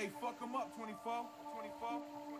Hey, fuck him up, 24. 24. 24.